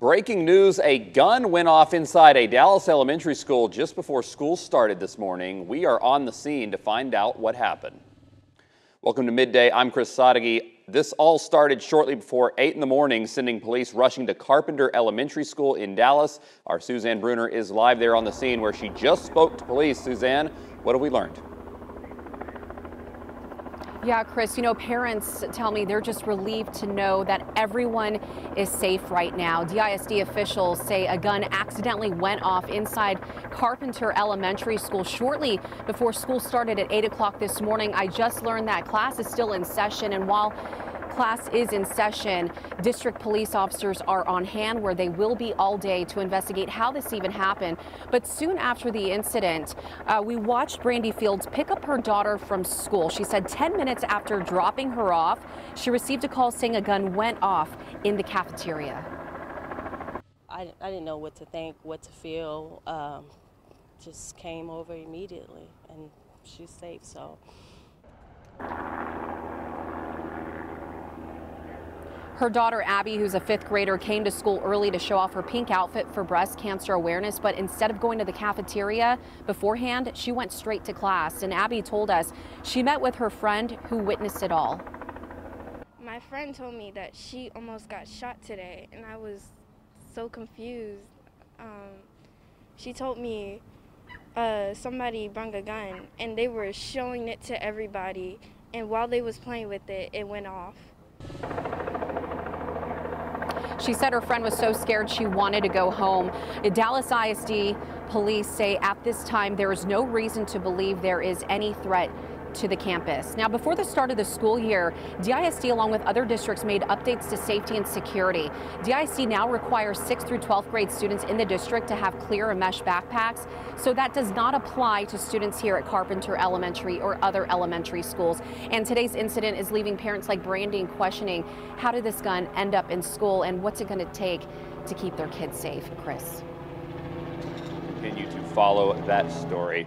Breaking news, a gun went off inside a Dallas elementary school just before school started this morning. We are on the scene to find out what happened. Welcome to Midday. I'm Chris Sadeghi. This all started shortly before 8 in the morning, sending police rushing to Carpenter Elementary School in Dallas. Our Suzanne Bruner is live there on the scene where she just spoke to police. Suzanne, what have we learned? Yeah, Chris, you know, parents tell me they're just relieved to know that everyone is safe right now. DISD officials say a gun accidentally went off inside Carpenter Elementary School shortly before school started at 8 o'clock this morning. I just learned that class is still in session, and while class is in session. District police officers are on hand where they will be all day to investigate how this even happened. But soon after the incident, uh, we watched Brandy Fields pick up her daughter from school. She said 10 minutes after dropping her off, she received a call saying a gun went off in the cafeteria. I, I didn't know what to think, what to feel. Um, just came over immediately, and she's safe, so. Her daughter Abby, who's a fifth grader, came to school early to show off her pink outfit for breast cancer awareness, but instead of going to the cafeteria beforehand, she went straight to class. And Abby told us she met with her friend who witnessed it all. My friend told me that she almost got shot today, and I was so confused. Um, she told me uh, somebody brought a gun, and they were showing it to everybody, and while they was playing with it, it went off. She said her friend was so scared she wanted to go home. Dallas ISD police say at this time there is no reason to believe there is any threat to the campus. Now, before the start of the school year, DISD, along with other districts, made updates to safety and security. DISD now requires 6th through 12th grade students in the district to have clear and mesh backpacks, so that does not apply to students here at Carpenter Elementary or other elementary schools. And today's incident is leaving parents like Brandy questioning how did this gun end up in school and what's it going to take to keep their kids safe, Chris. Continue to follow that story.